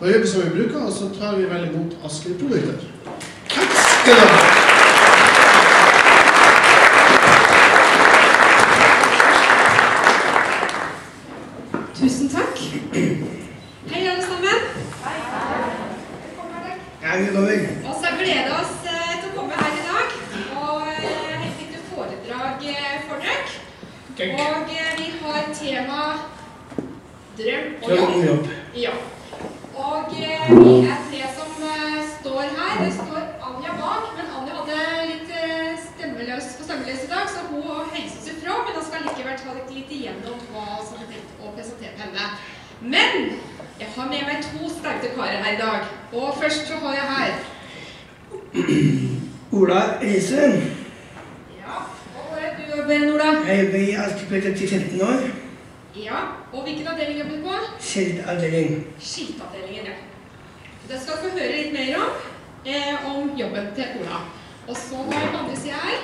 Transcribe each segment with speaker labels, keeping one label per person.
Speaker 1: Da gjør vi som vi bruker, og så tar vi vel imot Asker-produkter. Takk skal du ha.
Speaker 2: Tusen takk. Hei, alle sammen.
Speaker 3: Ja, nedover.
Speaker 2: Og så gleder oss eh, til å komme her i dag og eh, et lite foredrag eh, for dere. Og eh, vi har tema drøm og
Speaker 3: Drøm
Speaker 2: jobb.
Speaker 3: om jobb.
Speaker 2: Ja. Og eh, vi er tre som eh, står her. Det står Anja bak, men Anja hadde litt eh, stemmeløs på stemmeløs i dag, så hun har hilst oss ifra, men hun skal likevel ta dere litt igjennom hva som er tenkt å presentere henne. Men jeg har med meg to sterke karer her i dag. Og først så har jeg her
Speaker 3: Ola Riise.
Speaker 2: Ja, og hvor er du jobber, Nora?
Speaker 3: Jeg jobber i Askepott til 15 år.
Speaker 2: Ja, og hvilken avdeling jobber du på?
Speaker 3: Skiltavdeling.
Speaker 2: Skiltavdelingen, ja. Det skal du få høre litt mer om, eh, om jobben til Ola. Og så har jeg på andre sida her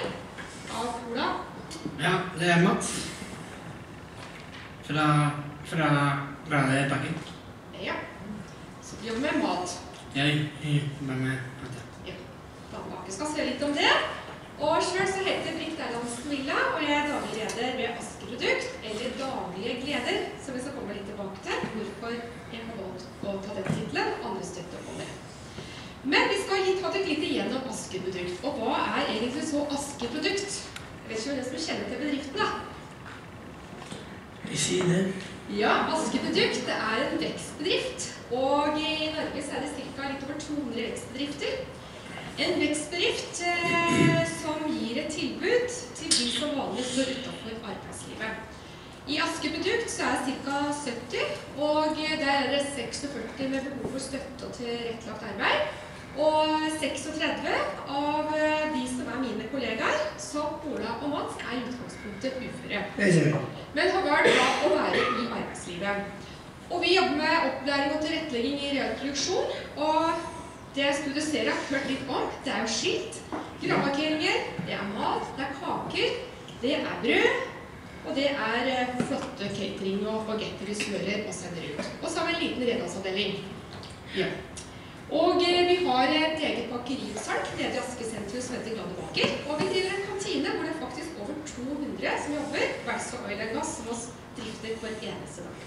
Speaker 2: av Ola.
Speaker 4: Ja, det er Mats. Fra, fra Grane Bakken.
Speaker 2: Ja. Så du jobber med mat.
Speaker 4: Jeg jobber med mat.
Speaker 2: Ja. Vannbake skal se litt om det. Og sjøl så heter Britt Erlandsen Villa, og jeg er daglig leder ved Asker Produkt, eller Daglige gleder, som vi skal komme litt tilbake til. Hvorfor jeg har valgt å ta den tittelen. Andre støtter på det. Men vi skal ta et litt igjennom Asker Produkt. Og hva er egentlig så Asker Produkt? Jeg vet ikke hvem som kjenner til bedriften, da.
Speaker 3: Sier det.
Speaker 2: Ja, Aske er en vekstbedrift. Og i Norge er det ca. litt over 200 vekstbedrifter. En vekstbedrift eh, som gir et tilbud til de som vanlig står utenfor arbeidslivet. I Aske Produkt så er det ca. 70, og der er det 46 med behov for støtte og tilrettelagt arbeid. Og 36 av eh, de som er mine kollegaer, som Ola og Mats, er i utgangspunktet uføre men har valgt da å være i arbeidslivet. Og vi jobber med opplæring og tilrettelegging i reproduksjon. Og det Studio Serie har hørt litt om, det er jo skilt, gravmarkeringer, det er mat, det er kaker, det er brød, og det er eh, flotte catering og bagetter vi smører og sender ut. Og så har vi en liten renholdsavdeling. Ja. Og eh, vi har et eget bakeriutsalg nede i Aske sentrum som heter Glade Baker. Og vi driver en kantine hvor det er faktisk over 200 som jobber. Verso Oil and Gas som oss drifter hver eneste dag.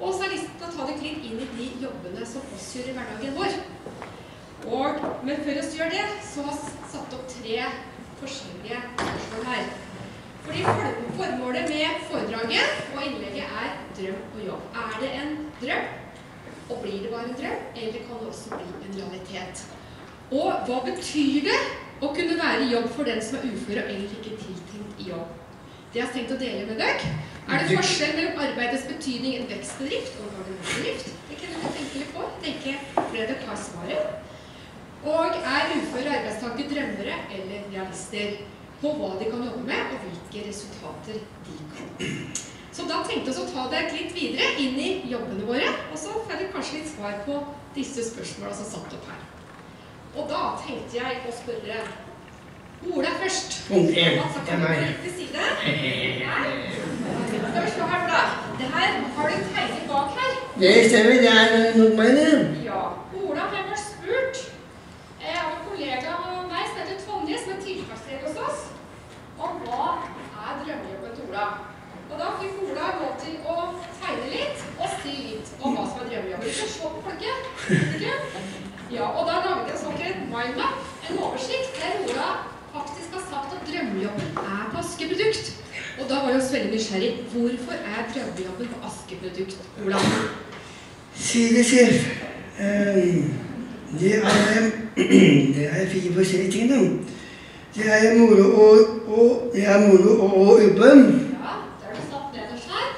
Speaker 2: Og så har jeg lyst til å ta dere litt inn i de jobbene som oss gjør i hverdagen vår. Og, men før vi gjør det, så har vi satt opp tre forskjellige spørsmål her. Fordi Formålet med foredraget og innlegget er drøm og jobb. Er det en drøm? Og blir det bare en drøm, eller kan det også bli en realitet? Og hva betyr det å kunne være i jobb for den som er ufør og egentlig ikke tiltenkt i jobb? Det jeg har tenkt å dele med dere, er det forskjell mellom arbeidets betydning i en vekstbedrift og en organisasjonsbedrift? Det kan dere tenke litt på. Tenke flere dere har svaret. Og er uføre arbeidstakere drømmere eller realister på hva de kan jobbe med, og hvilke resultater de kan så da tenkte vi å ta det litt videre inn i jobbene våre, og så får vi kanskje litt svar på disse spørsmålene som satt opp her. Og da tenkte jeg å spørre Ola først.
Speaker 3: Punkt
Speaker 2: 1.
Speaker 3: Det
Speaker 2: kan
Speaker 3: er meg.
Speaker 2: Skal vi slå her, da. Det her har du tegnet bak her.
Speaker 3: Det stemmer. Det er nordmennene.
Speaker 2: Ja. Ola har vært spurt eh, av en kollega av meg som heter Tonje, som er tiltaksleder hos oss, om hva er drømmejobben til Ola. Og da fikk Ola lov til å tegne litt og si litt om hva som er drømmejobben. Vi skal se på folket. Ikke? Ja, og da laget jeg en såkalt mindmap, en oversikt, der Ola faktisk har sagt at drømmejobben er Produkt. Og da var jeg også veldig nysgjerrig. Hvorfor er prøvejobben på Aske Produkt, Sier
Speaker 3: Sidesjef. Um, det er Det er fire forskjellige ting, da. Det er moro og, og Det er moro å å jobbe.
Speaker 2: Ja, der du satt nederst her.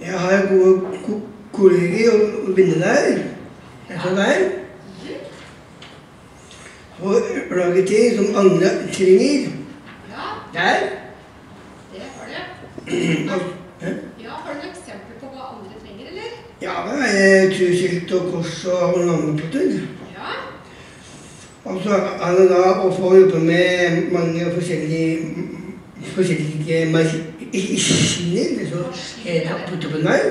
Speaker 3: Jeg har gode ko kolleger og, og venner der. Jeg kan være. Og lage ting som andre trenger.
Speaker 2: Ja,
Speaker 3: Der.
Speaker 2: det har du.
Speaker 3: Og- Hæ?
Speaker 2: Ja, Har du noen eksempler på hva andre trenger, eller?
Speaker 3: Ja, det er turskilt og kors og navnepotter.
Speaker 2: Ja.
Speaker 3: Og så er det da å få jobbe med mange forskjellige forskjellige maskiner. Så er det på toppen her.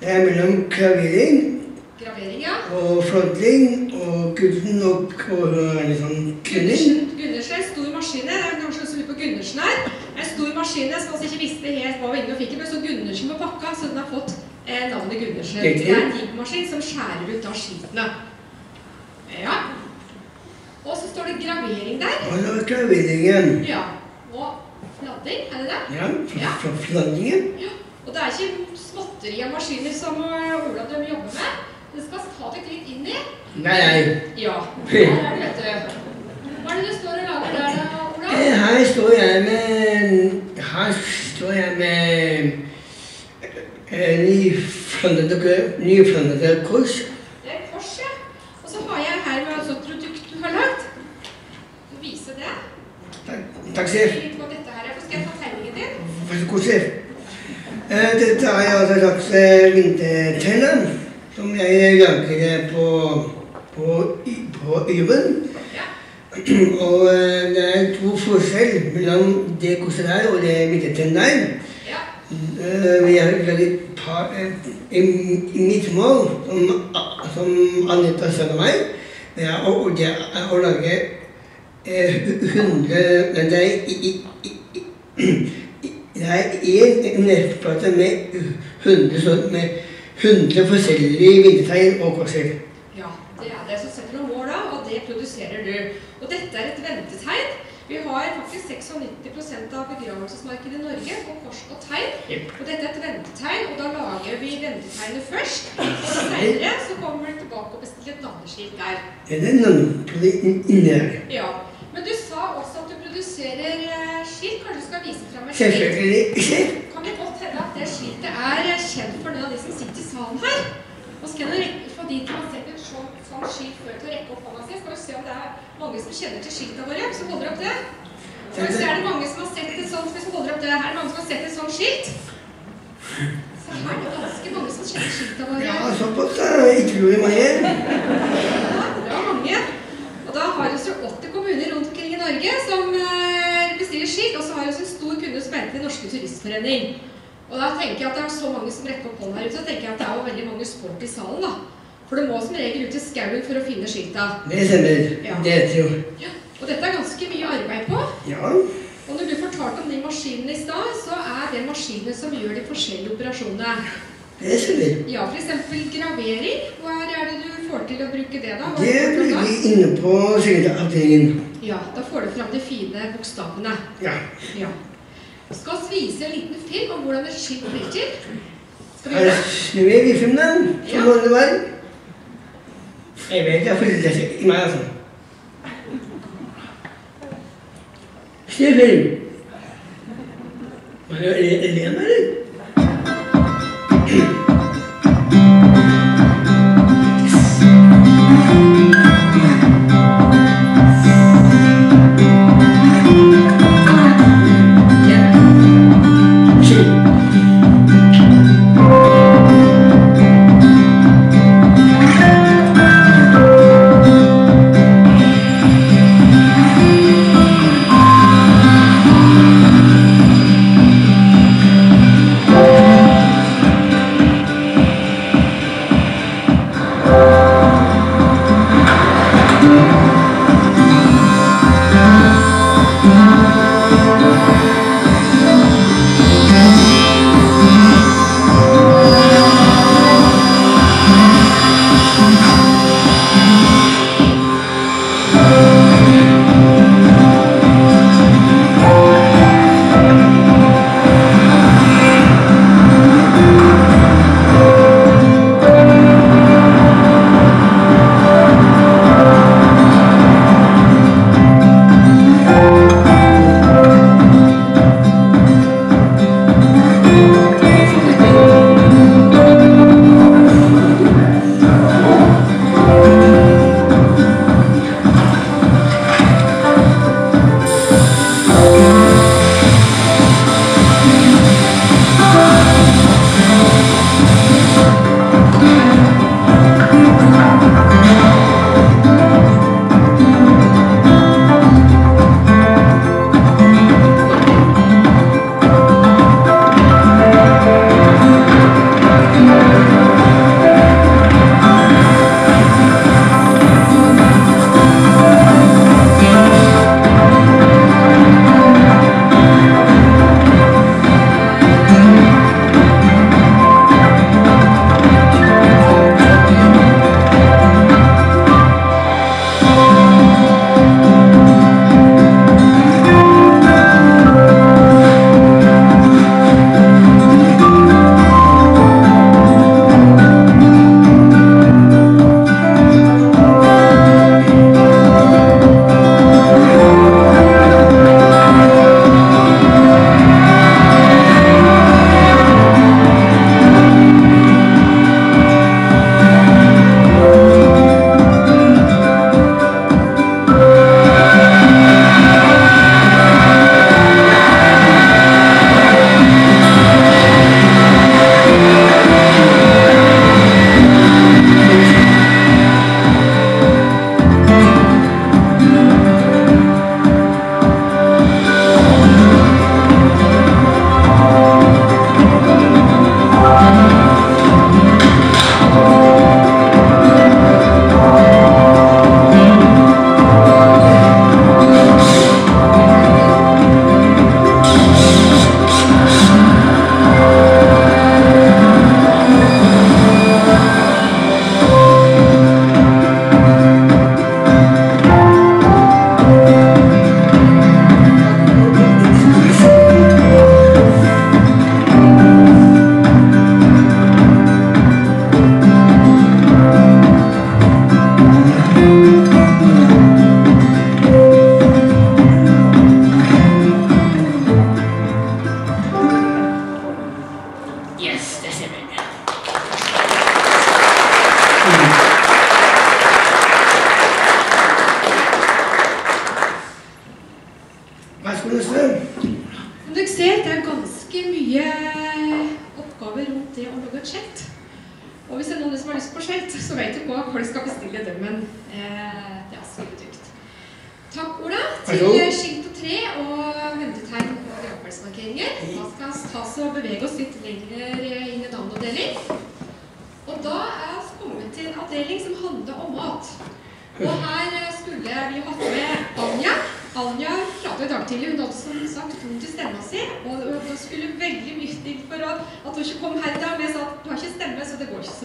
Speaker 3: Det er mellom klavering,
Speaker 2: Gravering, ja.
Speaker 3: og flodling og Gulden og, og liksom kvinner.
Speaker 2: Gundersen, Gundersen, en stor maskin her. Det er kanskje også på Gundersen her. En stor maskin som vi ikke visste helt hva var inne og fikk, men så Gundersen på pakka, så den har fått eh, navnet Gundersen. Det er en jeepmaskin som skjærer ut av skitene. Ja. Og så står det gravering der.
Speaker 3: Og så graveringen.
Speaker 2: Ja. Og fladding, er det det?
Speaker 3: Ja,
Speaker 2: fra,
Speaker 3: fra fladdingen.
Speaker 2: Ja. Og det er ikke småtteri av maskiner som eh, Ola de jobber med. Det skal ta deg litt inn i.
Speaker 3: Nei, nei.
Speaker 2: Ja. Der er det, vet du. Hva er det du står og lager der, da,
Speaker 3: Her står jeg med Her står jeg med nyflønnede kors.
Speaker 2: Det er kors, ja. Og så har jeg her med altså produkt du har lagd. Du vise det?
Speaker 3: Takk, takk sjef.
Speaker 2: Her. Skal jeg ta tegningen din?
Speaker 3: Vær så god, sjef. Eh, Dette er altså slags vintertenner som jeg lager på, på, på Yven. Og eh, det er to forskjell mellom det korset der og det vintertenner der.
Speaker 2: Ja.
Speaker 3: Eh, Vi har et par eh, mitt mål, som, som Anita sa til meg, det er å, det er å lage eh, 100 Men Det er én nettplate med 100, med 100 forskjellige vintertegn og korser.
Speaker 2: Ja, det er det. Så setter du mål da, og det produserer du. Og dette er et ventetegn. Vi har faktisk 96% av begravelsesmarkedet i Norge på kors og tegn. Og dette er et ventetegn, og da lager vi ventetegnet først. Og senere så kommer vi tilbake og bestiller et navneskilt der.
Speaker 3: Er det noen inni der?
Speaker 2: Ja. Men du sa også at du produserer eh, skilt. Kanskje du skal vise fram et skilt?
Speaker 3: Selvfølgelig.
Speaker 2: Kan det godt hende at det skiltet er kjent for noen av de som sitter i salen her? Og så kan du for de som har sett sånt skilt før til å rekke opp hånda si. Skal vi se om det er mange som kjenner til skilta våre, som holder opp det. Skal vi se, er det mange som har sett et sånt, hvis vi holder opp det, er det mange som har sett et sånt skilt? Så her er det ganske mange som kjenner skilta våre.
Speaker 3: Ja, såpass er ikke utrolig mange.
Speaker 2: Ja, det var mange. Og da har vi så 80 kommuner rundt omkring i Norge som eh, bestiller skilt, og så har vi oss en stor kunde som heter Den norske turistforening. Og da tenker jeg at det er så mange som rekker opp hånden her ute, så tenker jeg at det er jo veldig mange sport i salen, da. For du må som regel ut i skauen for å finne skilta.
Speaker 3: Det stemmer.
Speaker 2: Ja.
Speaker 3: Det tror jo
Speaker 2: Ja. Og dette er ganske mye arbeid på.
Speaker 3: Ja.
Speaker 2: Og når du fortalte om de maskinene i stad, så er det maskinene som gjør de forskjellige operasjonene.
Speaker 3: Det stemmer.
Speaker 2: Ja, f.eks. gravering. Hva er det du får til å bruke det, da? Hva
Speaker 3: Det blir vi inne på skilteavdelingen.
Speaker 2: Ja, da får du fram de fine bokstavene.
Speaker 3: Ja.
Speaker 2: Ja. Skal vi vise en liten film om hvordan et skilt blir til? Skal vi gjøre det?
Speaker 3: snur vi filmen,
Speaker 2: Ja.
Speaker 3: som det var. Jeg vet jeg følger det i meg, altså. Se film. Hva er det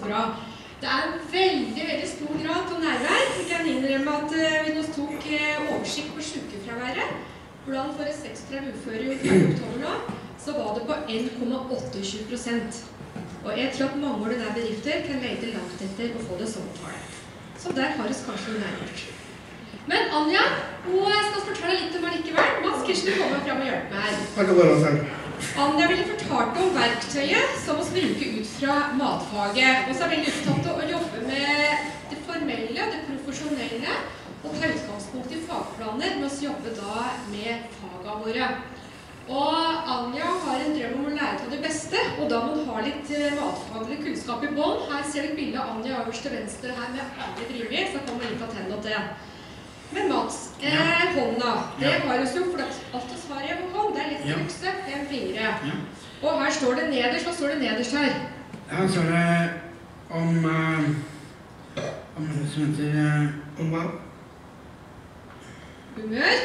Speaker 2: bra. Det er veldig veldig stor grad av nærvær. Jeg kan innrømme at eh, vi nå tok eh, oversikt på sykefraværet. Hvordan for et 36 uføre i oktober nå, så var det på 1,28% Og jeg tror at mange ordinære bedrifter kan lete langt etter å få det sånn tall. Så der har vi kanskje noe nærmere. Men Anja hun skal fortelle litt om allikevel. Mads Kirsten kommer fram og hjelper meg her. Anja ville fortalt om verktøyet som vi bruker ut fra matfaget. Og så er veldig opptatt av å jobbe med det formelle, det profesjonelle, og ta utgangspunkt i fagplaner, med å jobbe da med fagene våre. Og Anja har en drøm om å lære av det beste, og da må hun ha litt eh, matfaglig kunnskap i bånn. Her ser du et bilde av Anja øverst til venstre her med alle driver, så kommer litt av tennene til. Men Mats, eh, hånda, det
Speaker 4: Ja.
Speaker 2: har vi jo, at alt vi har i en hånd, det er litt
Speaker 4: Ja.
Speaker 2: fem fingre.
Speaker 4: Ja.
Speaker 2: Og her står det nederst, hva står det nederst her?
Speaker 4: Her står det om uh, om noe som heter uh,
Speaker 3: Om hva?
Speaker 2: Humør.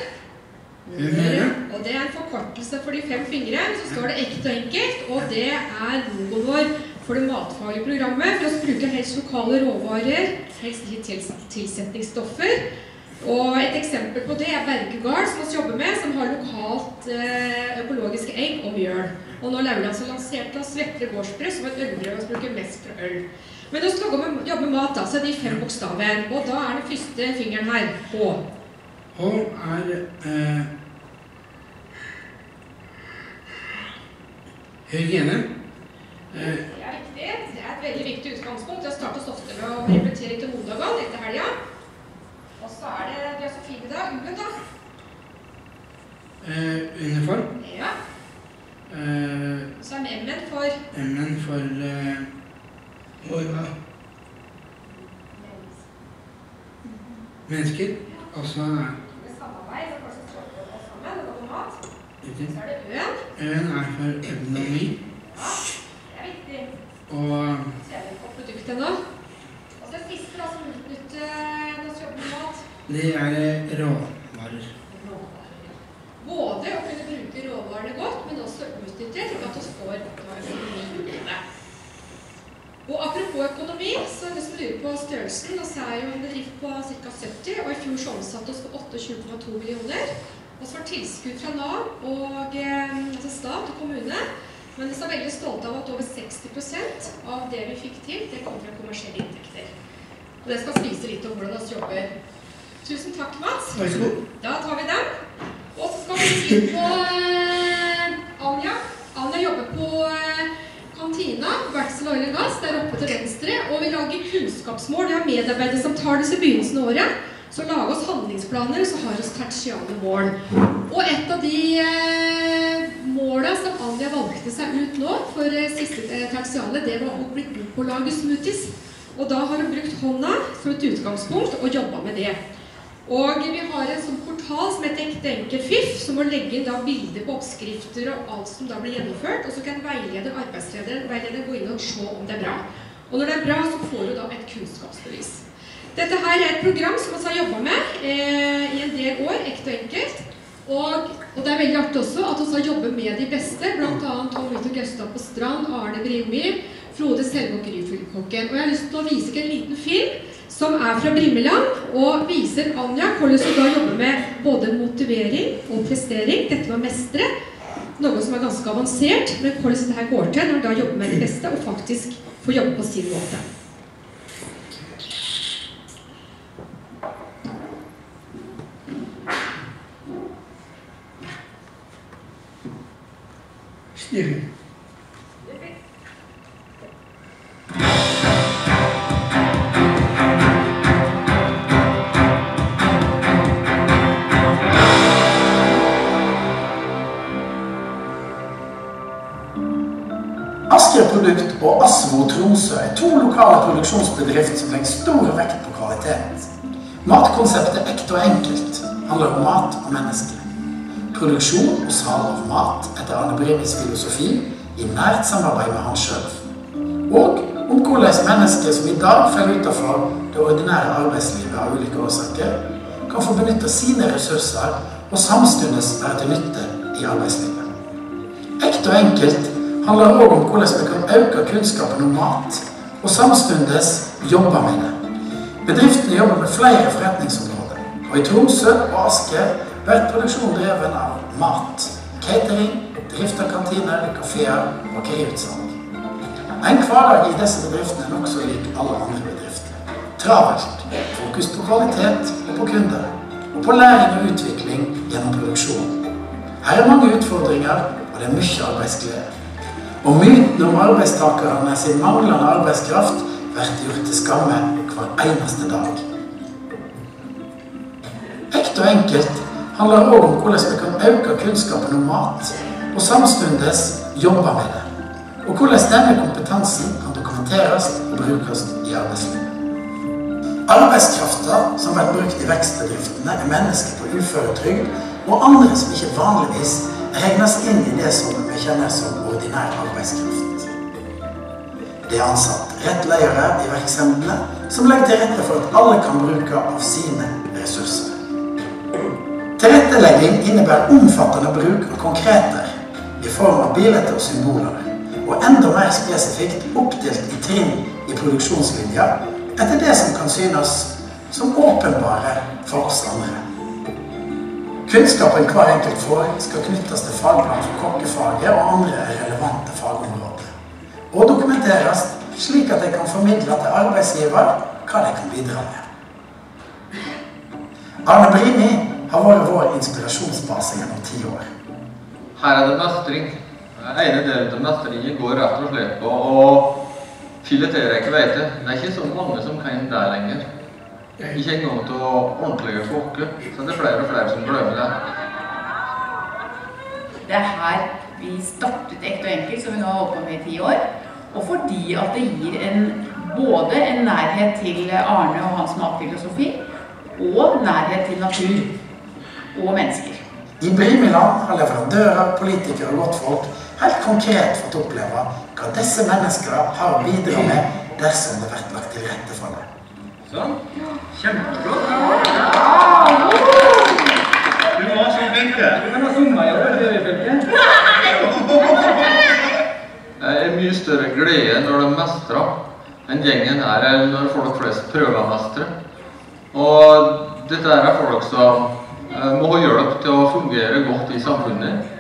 Speaker 4: Humør, ja.
Speaker 2: Og det er en forkortelse for de fem fingre. Så står det ekte og enkelt, og det er logoen vår for det matfaglige programmet. For å bruke helst lokale råvarer, helst ikke tilsetningsstoffer. Og et eksempel på det er Berge Gard, som vi jobber med, som har lokalt eh, økologiske egg og mjøl. Og nå Lauland så lansert vi Svetre gårdsbrød, som er et ølbrød vi bruker mest fra øl. Men vi skal jobbe med, mat, da, så er de fem bokstaver. Og da er den første fingeren her, H.
Speaker 4: H er eh, hygiene. Eh,
Speaker 2: Det er viktig. Det er et veldig viktig utgangspunkt. Jeg startet ofte med å repetere til Mondagene etter helga. Og så er det Du er så fin i dag. Ulen, da.
Speaker 4: eh, uniform.
Speaker 2: Ja.
Speaker 4: Eh,
Speaker 2: Så er M-en for
Speaker 4: M-en for eh,
Speaker 3: Hvor hva?
Speaker 4: mennesker. Og så er riktig.
Speaker 2: Så er det Ø-en.
Speaker 4: Ø-en er for økonomi.
Speaker 2: Det er viktig.
Speaker 4: Og
Speaker 2: Ser vi på produktet nå. Det siste da, som utnytter når vi jobber med mat.
Speaker 4: det er eh, råvarer.
Speaker 2: Både å kunne bruke råvarene godt, men også utnytte slik at vi får økonomi ut av det. Og apropos økonomi, så hvis du lurer på størrelsen, så er jo en bedrift på ca. 70, og i fjor så omsatte oss på 28,2 millioner. Og så var tilskudd fra Nav og eh, altså stat og kommune. Men vi er veldig stolte av at over 60% av det vi fikk til, det kom fra kommersielle inntekter. Og det skal spise litt om hvordan vi jobber. Tusen takk, Mats. Da tar vi den. Og så skal vi inn på eh, Anja. Anja jobber på eh, kantina, Verksel Oil Gass, der oppe til venstre. Og vi lager kunnskapsmål. Vi har medarbeidersamtaler i begynnelsen av året. Så lager oss handlingsplaner, så har vi tertiale mål. Og et av de måla som Anja valgte seg ut nå for eh, siste eh, tertiale, det var å bli god på å lage smoothies. Og da har hun brukt hånda som et utgangspunkt og jobba med det. Og vi har en sånn portal som heter Ekte enkel FIF, som må legge inn da bilder på oppskrifter og alt som da blir gjennomført. Og så kan veileder, arbeidslederen veileder gå inn og se om det er bra. Og når det er bra, så får du da et kunnskapsbevis. Dette her er et program som vi har jobba med eh, i en del år, ekte og enkelt. Og, og det er veldig artig også at vi har jobbet med de beste, bl.a. Tom Victor Gaustad på Strand, Arne Brimi, Frode Selvåg Ryfuglkokken. Og jeg har lyst til å vise dere en liten film som er fra Brimmeland, og viser Anja hvordan hun da jobber med både motivering og prestering. Dette med å mestre, noe som er ganske avansert, men hvordan dette går til når du da jobber med de beste og faktisk får jobbe på sin måte.
Speaker 5: Asker Produkt og Asvo Tromsø er to lokale produksjonsbedrift som legger stor vekt på kvalitet. Matkonseptet Ekte og enkelt handler om mat og mennesker. Produksjon og salg av mat etter Arne Brimis filosofi i nært samarbeid med han sjøl. Og om hvordan mennesker som i dag faller utenfor det ordinære arbeidslivet av ulike årsaker, kan få benytte sine ressurser og samtidig være til nytte i arbeidslivet. Ekte og enkelt handler også om hvordan vi kan øke kunnskapen om mat, og samtidig jobbe med det. Bedriftene jobber med flere forretningsområder, og i Tromsø og Asker blir produksjonen drevet av mat, catering, drift av kantiner, kafeer og bakeriutsalg. En hverdag i disse bedriftene er nokså lik alle andre bedrifter. Travelt, fokus på kvalitet og på kunder, og på læring og utvikling gjennom produksjon. Her er mange utfordringer, og det er mye arbeidsglede. Og myten om arbeidstakerne sin manglende arbeidskraft blir gjort til skamme hver eneste dag. Ekte og enkelt handler også om hvordan vi kan øke kunnskapen om mat, og samtidig jobbe med det. Og hvordan denne kompetansen kan dokumenteres og brukes i arbeidslivet. Arbeidskrafta som blir brukt i vekstbedriftene, er mennesker på uføretrygd og andre som ikke vanligvis regnes inn i det som vi kjenner som ordinær arbeidskraft. Det er ansatt rettledere i virksomhetene som legger til rette for at alle kan bruke av sine ressurser. Tilrettelegging innebærer omfattende bruk av konkreter i form av bilder og symboler, og enda mer spesifikt oppdelt i trinn i produksjonslinja etter det som kan synes som åpenbare for oss andre. Kunnskapen hver enkelt får, skal knyttes til fagplan for kokkefaget og andre relevante fagområder, og dokumenteres slik at de kan formidle til arbeidsgiver hva de kan bidra med. Arne Brimi har jo vår inspirasjonsbase gjennom ti år.
Speaker 6: Her er det mestring. Den ene delen av mestringen går rett og slett på å filetere kveite. Det er ikke så mange som kan det lenger. Ikke engang til ordentlige kokker. Så det er flere og flere som glemmer det.
Speaker 7: Det er her vi startet Ekte og enkelt, som vi nå har holdt på med i ti år. Og fordi at det gir en, både en nærhet til Arne og hans matfilosofi, og nærhet til natur og mennesker.
Speaker 5: I Brimiland har leverandører, politikere og godtfolk helt konkret fått oppleve hva disse menneskene har å bidra med dersom det blir lagt til rette for det.
Speaker 8: Sånn. Kjempeflott. Du var så flink, du.
Speaker 4: Men har år, det
Speaker 6: er mye større glede når de mestrer enn gjengen her er når folk flest prøver å mestre. Og dette er folk som må ha hjelp til å fungere godt i samfunnet.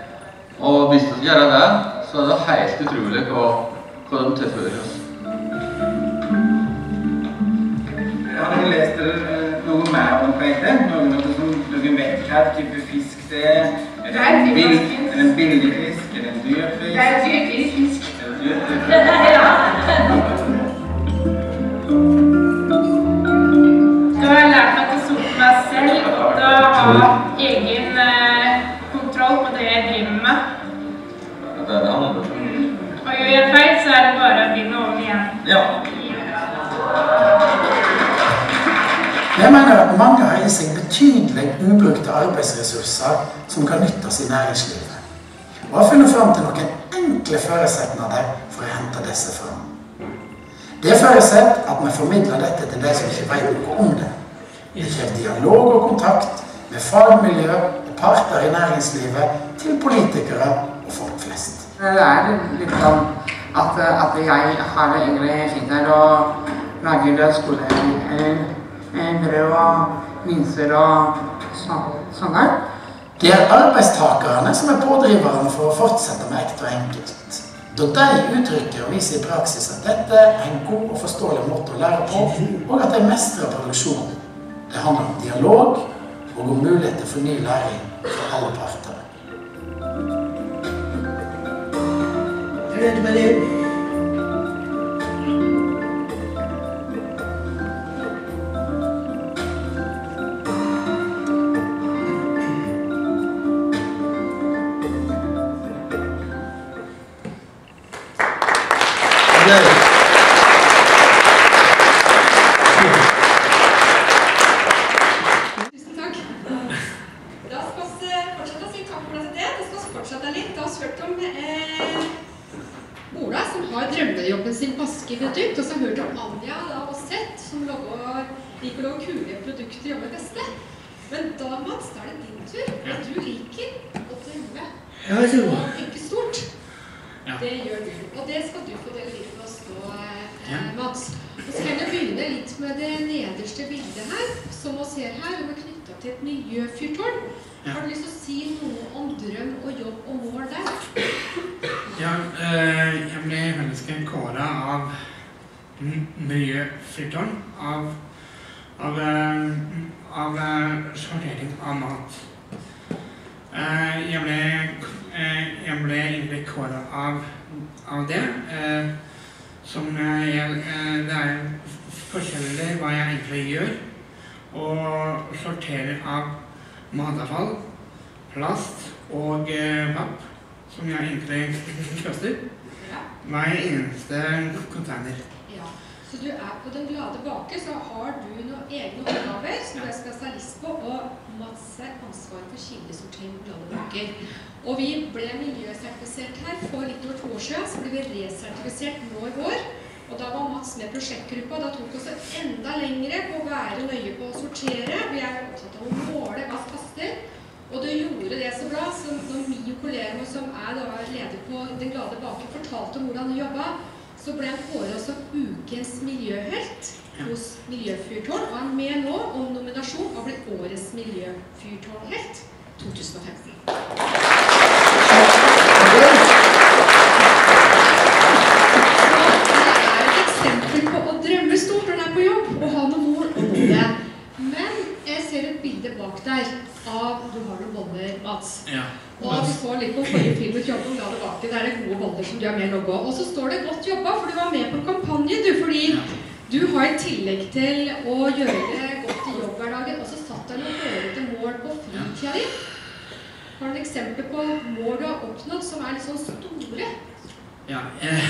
Speaker 6: Og hvis vi gjør det, så er det helt utrolig hva, hva de tilfører oss.
Speaker 4: Har dere lest dere noe mer om kveite? Noe, noe som dere vet hva type fisk det er? Er det en, bill, er det en billig fisk? Er det en dyr fisk?
Speaker 7: Det er en dyr fisk.
Speaker 4: Er en dyr fisk? Ja.
Speaker 5: Jeg mener at mange har i seg betydelig ubrukte arbeidsressurser som kan nyttes i næringslivet, og har funnet fram til noen enkle forutsetninger for å hente disse fram. Det forutsetter at vi formidler dette til de som ikke vet noe om det. Det krever dialog og kontakt med fagmiljø og parter i næringslivet til politikere og folk flest.
Speaker 9: Det er litt sånn at, at jeg har egentlig sitter og lager skole eller eh, og minser og så, sånn der.
Speaker 5: Det er arbeidstakerne som er pådriverne for å fortsette med ekte og enkelt. Da de uttrykker og viser i praksis at dette er en god og forståelig måte å lære på, og at de mestrer produksjonen. Det handler om dialog og om muligheter for ny læring for alle parter.
Speaker 3: Er det med det?
Speaker 2: Tusen takk. Da skal vi fortsette å si takk for det. Da skal vi fortsette litt. Da har vi hørt om eh, Ola, som har drømmejobben sin på Asker Produkt. Og så har vi hørt om Anja da, og Seth, som lager, liker å lage kule produkter og jobber beste. Men da, Mats, da er det din tur. Og du liker å drømme
Speaker 3: Ja, så bra.
Speaker 2: og tenke stort.
Speaker 10: Ja.
Speaker 2: Det gjør du. Og det skal du få dele litt med oss nå, eh,
Speaker 10: Ja.
Speaker 2: Mats. Og så kan jeg begynne litt med det nederste bildet her, som vi ser her. Den er knytta til et miljøfyrtårn.
Speaker 10: Ja.
Speaker 2: Har du lyst til å si noe om drøm og jobb og mål der?
Speaker 10: Ja, eh, jeg ble faktisk kåra av M- Miljøfyrtårn av, av, eh, av eh, sortering av mat. Eh, jeg ble, jeg ble egentlig kåra av, av det. Som jeg, det er forskjellig hva jeg egentlig gjør. Og sorterer av matavfall, plast og papp, som jeg egentlig kaster. Hver eneste container.
Speaker 2: ja. Så du er på Den glade bake, så har du noen egne oppgaver som du er spesialist på, og masse ansvar for kildesortering på Glade baker. Og vi ble miljøsertifisert her for litt over to år siden, så ble vi resertifisert nå i vår. Og da var Mats med prosjektgruppa. Da tok oss enda lengre på å være nøye på å sortere. Vi er opptatt av å måle hva som kaster. Og du gjorde det så bra. Så når Mio kollega som er leder på Den glade baker, fortalte om hvordan du jobba, så ble han kåra som ukens miljøhelt hos Miljøfyrtårn. Og han er med nå om nominasjon og blir årets miljøfyrtårnhelt 2015. Det er et eksempel på å drømme stort når en er på jobb og ha noen mål om det. Men jeg ser et bilde bak der av Du har noen boller, Mats.
Speaker 10: Ja.
Speaker 2: Og du får litt på forrige film ut om ga det er det gode boller som du er med logga. Og så står det 'godt jobba', for du var med på kampanjen, du. Fordi du har i tillegg til å gjøre det godt i jobbhverdagen, også satt deg noen hårete mål på fritida di. Har du et eksempel på mål du har oppnådd som er litt sånn store?
Speaker 10: Ja. Eh,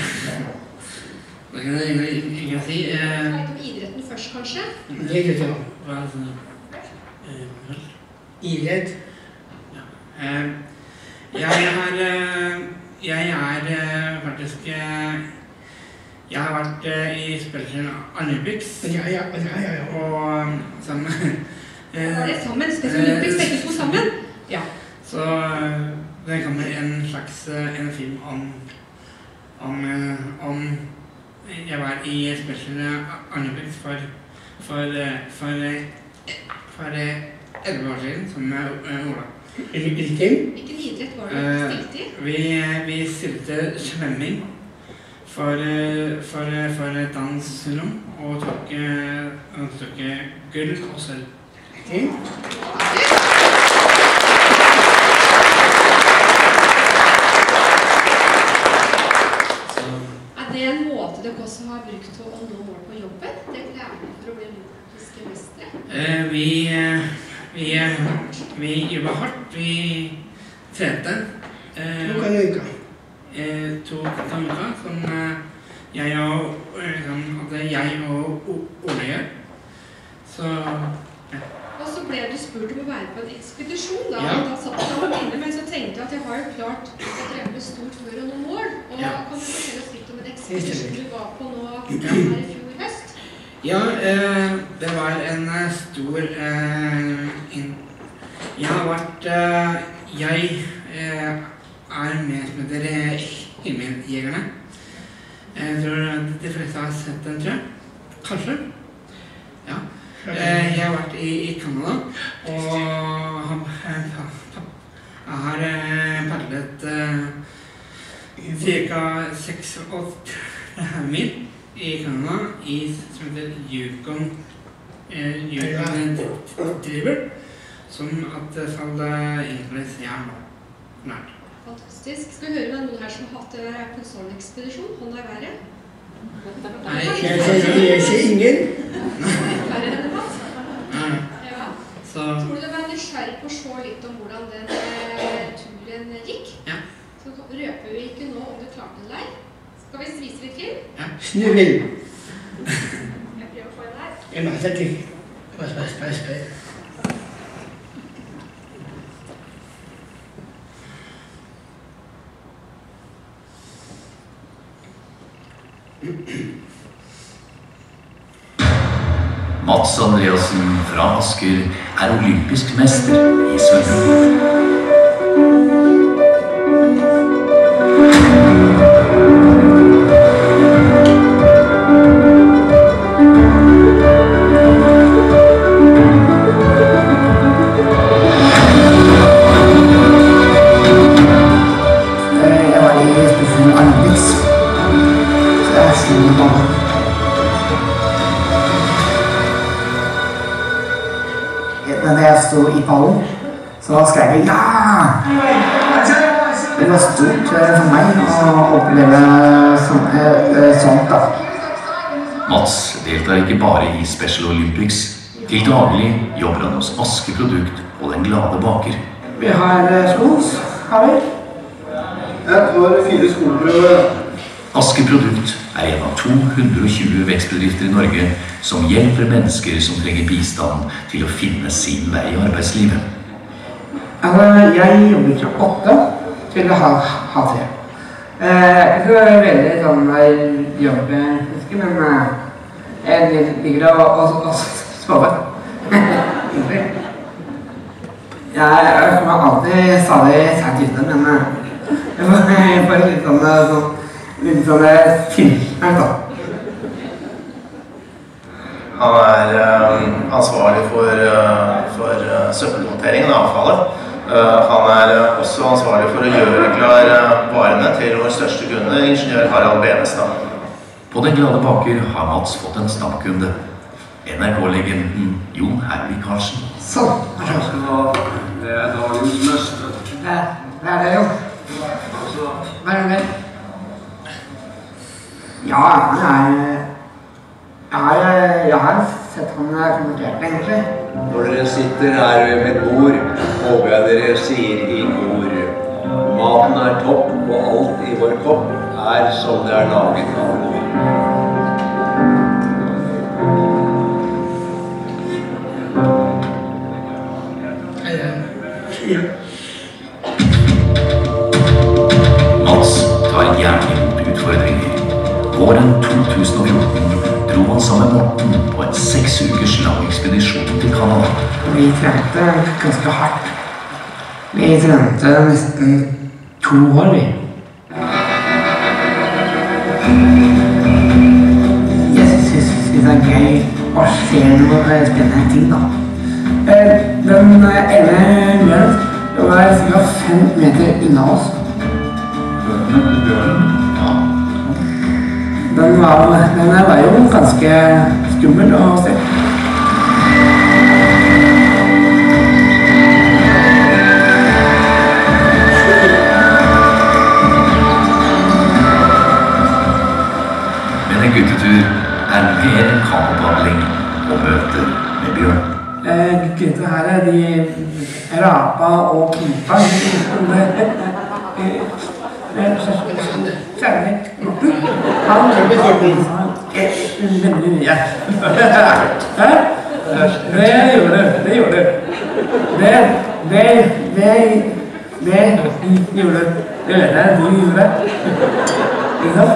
Speaker 10: hva kan jeg egentlig si? Eh,
Speaker 2: Litt om idretten først, kanskje?
Speaker 3: Idrett, ja.
Speaker 10: hva er det sånn eh, vel?
Speaker 3: Idrett.
Speaker 10: Eh, jeg har eh, Jeg er eh, faktisk Jeg har vært i spilleren Andebix.
Speaker 3: Ja, ja, ja, ja, ja.
Speaker 10: Og eh, sammen
Speaker 2: det sammen? Spesielt Olympics, begge to sammen? Ja.
Speaker 10: Så det kommer en slags en film om om, om jeg var i spesielle Andebix for for for eh, for eh, elleve år siden sammen med eh, Ola.
Speaker 3: Riktig.
Speaker 2: Hvilken idrett var det du
Speaker 10: Eh,
Speaker 2: stilte i?
Speaker 10: vi, vi stilte svømming for, eh, for, eh, for dans rom og tok, tok gull og sølv.
Speaker 2: Er det en måte dere også har brukt til å nå mål på jobben? Det er for å bli olympiske mestere?
Speaker 10: eh, vi, vi, eh, vi jobba hardt. Vi trente. eh,
Speaker 3: To ganger i uka.
Speaker 10: eh, to ganger i uka, som eh, jeg og, liksom, hadde jeg og Ole gjør. Så
Speaker 2: Og så ble du spurt om å være på en ekspedisjon. Da,
Speaker 10: Ja.
Speaker 2: da satt jeg og inne, men så tenkte jeg at jeg har jo klart å drømme stort før og nå mål. Og
Speaker 10: Ja.
Speaker 2: Kan du fortelle oss litt om en ekspedisjon du var på nå her i fjor?
Speaker 10: Ja, eh, det var en eh, stor eh, inn... Jeg har vært eh, Jeg eh, er med som heter eh, Himmeljegerne. Jeg tror de fleste har sett den, tror jeg. Kanskje. Ja. Eh, jeg har vært i, i Canada og har, eh, har eh, padlet eh, ca. 36 mil i Canada i som heter Yukon eh, Yukon Driver. Som at det skal eh, egentlig se her. Nært.
Speaker 2: Fantastisk. Skal vi høre med noen her som har hatt det på en sånn ekspedisjon? Hånda i været?
Speaker 10: Nei,
Speaker 3: Jeg ser ingen.
Speaker 2: Verre enn det var.
Speaker 10: Nei.
Speaker 2: Ja.
Speaker 10: Så
Speaker 2: Tror du du var nysgjerrig på å se litt om hvordan den eh, turen gikk?
Speaker 10: Ja.
Speaker 2: Så røper vi ikke nå om du klarte den der. Skal vi svise litt til?
Speaker 3: Snurren.
Speaker 2: Jeg prøver å få det her.
Speaker 3: Jeg må sette. Bare spør, spør, spør.
Speaker 11: Mats Andreassen fra Asker er olympisk mester i svømming.
Speaker 9: I pallen, så skrek jeg ja! Det var stort eh, for meg å oppleve eh, eh, sånt, da.
Speaker 11: Mats deltar ikke bare i Special Olympics. Til daglig jobber han hos Aske Produkt og Den glade baker.
Speaker 9: Vi har skos, har vi.
Speaker 12: Jeg tar fire skoleprøver.
Speaker 11: Aske Produkt er en av 220 vekstbedrifter i Norge som hjelper mennesker som trenger bistand til å finne sin vei i arbeidslivet.
Speaker 9: Altså, jeg jobber fra åtte til halv, tre. Jeg tror det er veldig sånn jeg jobbhusker, men eh, jeg liker og, å, å sove. Jeg, kommer alltid stadig sent ute, men eh, jeg får, litt sånn, eh, sånn litt sånn eh, tilsnakk, da.
Speaker 13: Han er eh, ansvarlig for, eh, for eh, søppelhåndteringen av avfallet. Uh, han er eh, også ansvarlig for å gjøre klar varene til vår største kunde, ingeniør Harald Benestad.
Speaker 11: På Den glade baker har Mats fått en stamkunde. NRK-legenden Jon Hervik Karsen.
Speaker 9: Sånn.
Speaker 8: Det er dagens mester.
Speaker 9: Det, det er det jo. Hva er det? Ja, han er Jeg har, jeg har sett han kommentert det, egentlig.
Speaker 14: Når dere sitter her ved mitt bord, håper jeg dere sier i ord. Maten er topp, og alt i vår kopp er som det er laget av noe.
Speaker 11: Mats tar gjerne imot utfordringer. Våren 2014 dro han sammen med Morten på en seks ukers lang ekspedisjon til Canada.
Speaker 9: Vi trente ganske hardt. Vi trente nesten to år, vi. Jeg syns det er gøy å se noen spennende ting, da. Eh, Den ene bjørnen var ca. fem meter unna oss. Den var, den var jo ganske skummel å se.
Speaker 11: Men en guttetur er mer enn kanopadling og møter med bjørn.
Speaker 9: Eh, Gutta her, de rapa og pipa. Særlig. Han veldig ja. Hæ? Det gjorde det. Det gjorde det. Det, det, det, det gjorde det. Det vet jeg du det. Ikke sant?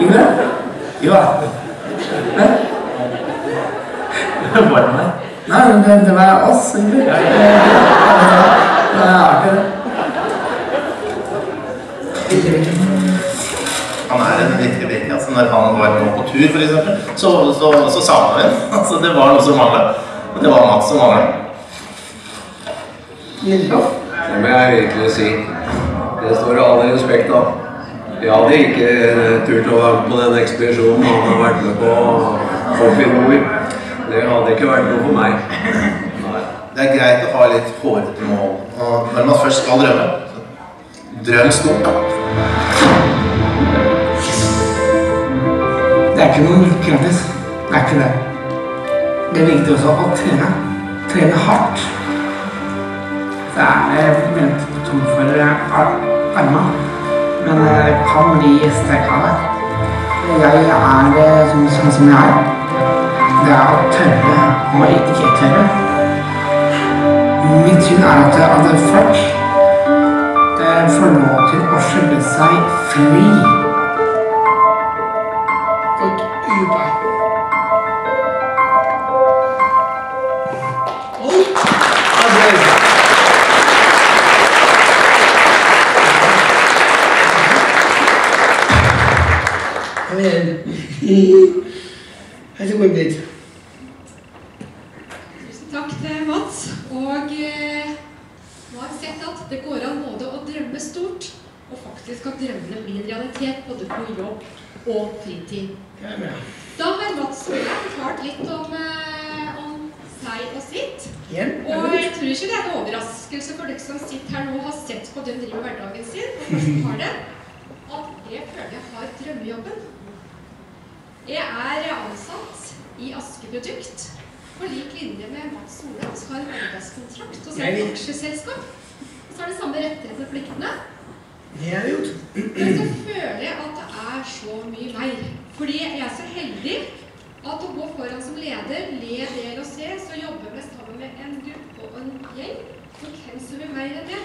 Speaker 9: Ikke sant? Jo. Hæ? Var det? Nei, det, det var oss, egentlig. Det var artig, det.
Speaker 13: Han er en viktig brikke. Altså, når han var nå på tur, eksempel, så, så, så savna vi ham. Altså, det var noe som mangla. Og det var Mats som mangla.
Speaker 14: Det må jeg virkelig si. Det står det all respekt av. Jeg hadde ikke eh, turt å være med på den ekspedisjonen han har vært med på i. Det hadde ikke vært noe for meg. Nei.
Speaker 13: Det er greit å ha litt hårete mål. Og når man først skal drømme, drøm stort.
Speaker 9: Det er ikke noe gratis. Det er ikke det. Det er viktig også å trene. Trene hardt. Det er ment på tom for ar- armene. men det kan bli sterkere. Jeg er eh, sånn, som jeg er. Det er å tørre og ikke tørre. Mitt syn er at, at folk eh, får lov til å føle seg fri.
Speaker 2: Jeg har drømmejobben. Jeg er ansatt i Askeprodukt på lik linje med Mats Sola, som har en arbeidskontrakt hos
Speaker 3: Jeg
Speaker 2: et aksjeselskap. Så har det samme rettigheter og pliktene.
Speaker 3: Det har vi gjort.
Speaker 2: Men så føler jeg at det er så mye mer. Fordi jeg er så heldig at å gå foran som leder, led og se, så jobber vi sammen med en gruppe og en gjeng. For hvem som vil mer enn det?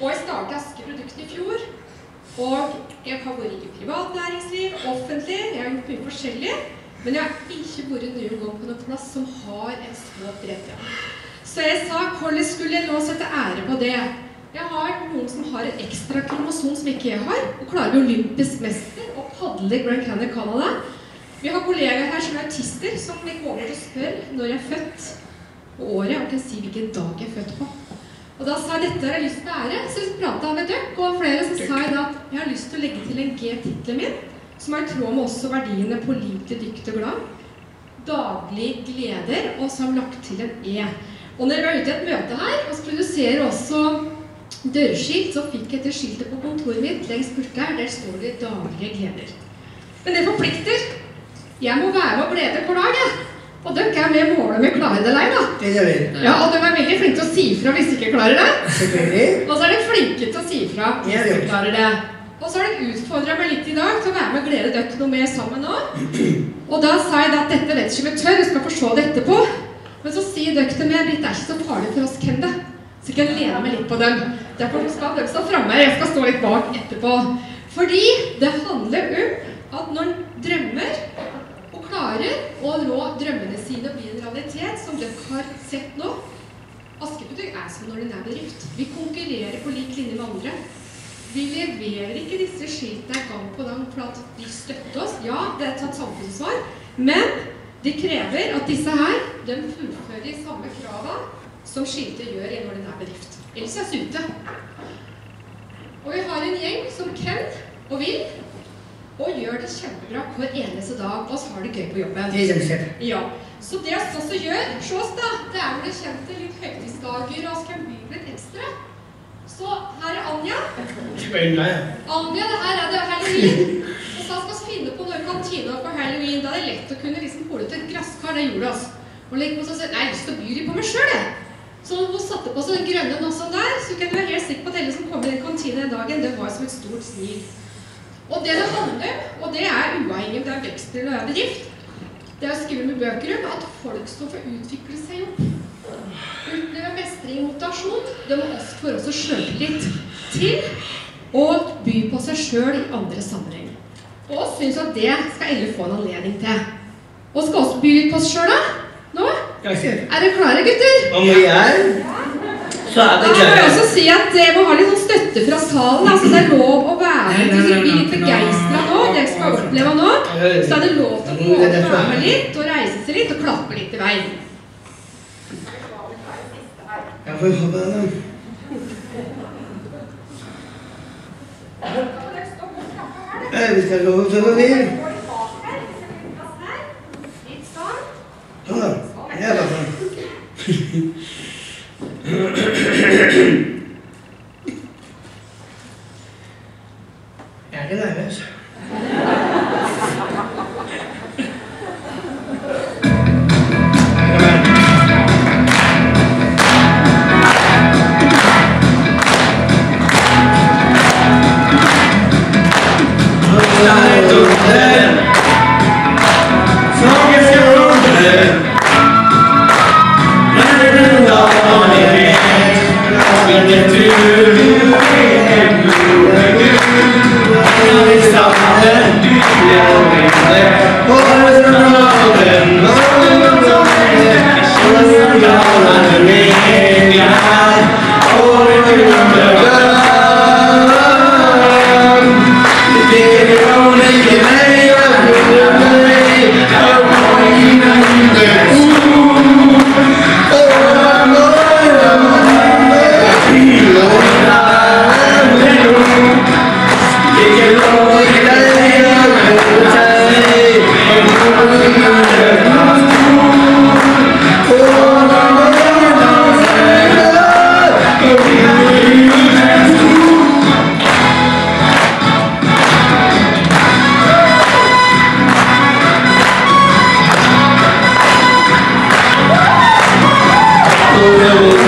Speaker 2: Og jeg startet Aske Produkt i fjor. Og jeg har vært i privat næringsliv, offentlig, jeg har gjort mye forskjellig. Men jeg har ikke vært noen gang på noen plass som har en så bredde. Så jeg sa, hvordan skulle jeg nå sette ære på det? Jeg har noen som har et ekstra kromosom som ikke jeg har, og klarer å bli olympisk mester og padle Grand Canyon Canada. Vi har kollegaer her som er artister, som vi kommer til å spørre når jeg er født, og året, og kan si hvilken dag jeg er født på. Og da sa jeg dette har jeg lyst til å ære, så pratet prata med Duck og flere, så sa jeg da at jeg har lyst til å legge til en G-tittelen min, som er i tråd med også verdiene pålitelig, dyktig og glad. Daglig gleder, og så har vi lagt til en E. Og når vi var ute i et møte her, og så produserer også dørskilt, så fikk jeg til skiltet på kontoret mitt lengst borte her, der står det 'Daglige gleder'. Men det forplikter. Jeg må være med og glede hver dag, jeg. Og dere er med og måler om vi klarer det eller da.
Speaker 3: Det gjør vi.
Speaker 2: Ja, og de er veldig flinke til å si ifra hvis de ikke klarer det.
Speaker 3: Selvfølgelig.
Speaker 2: Og så er de flinke til å si ifra hvis dere klarer det. Og så har de utfordra meg litt i dag til å være med og glede dere noe mer sammen nå. Og da sa jeg da at dette vet ikke om jeg tør, jeg skal få se det etterpå. Men så sier dere til meg at det er ikke så farlig for oss hvem det. Så jeg kan lene meg litt på dem. Derfor skal dere stå framme, jeg skal stå litt bak etterpå. Fordi det handler om at når en drømmer klarer å rå drømmene sine og bli en realitet, som dere har sett nå Askeputøy er som en ordinær bedrift. Vi konkurrerer på lik linje med andre. Vi leverer ikke disse skiltene gang på gang for at de støtter oss. Ja, det er tatt samfunnsansvar, men de krever at disse her de fullfører de samme krava som skiltet gjør i en ordinær bedrift. Ellers er vi ute. Og vi har en gjeng som kan og vil, og gjør det kjempebra hver eneste dag. Og så har det gøy på jobben.
Speaker 3: Det er.
Speaker 2: Ja. Så det vi også gjør, se oss da, det er vel til litt høytidsdager og skal by litt ekstra. Så her er Anja. Anja, det her er det halloween. Og så skal vi finne på noe kantine på halloween. Da er det lett å kunne liksom pole til et gresskar. Det gjorde oss. Og legge på seg selv. Nei, jeg har lyst til å by på meg sjøl, jeg. Så hun satte på seg den grønne nå sånn der, så kan du være helt sikker på at alle som kom i den kantinen den dagen, det var som et stort smil. Og det det handler om, og det er uavhengig om det er vekst eller det er bedrift, det å skrive med bøker om at folk som får utvikle seg opp, utleve mestring og motivasjon, det må også få skjøte litt til og by på seg sjøl i andre sammenhenger. Og oss syns at det skal alle få en anledning til. Og skal også by litt på oss sjøl, da? Nå? Er dere klare, gutter?
Speaker 3: Om vi er, så er det
Speaker 2: må jeg
Speaker 3: klart.
Speaker 2: også si at det må ha litt sånn støtte fra salen. altså Det er lov å være litt, hvis du blir litt begeistra nå, det jeg skal oppleve nå, så er det lov til å gå og være med litt og reise seg litt og klappe litt i vei.
Speaker 3: Jeg får håpe det. Eh, Vi skal gå vi.
Speaker 2: Litt sånn.
Speaker 3: Sånn da. Ja, da. Sånn. Jeg er ikke Hallelujah.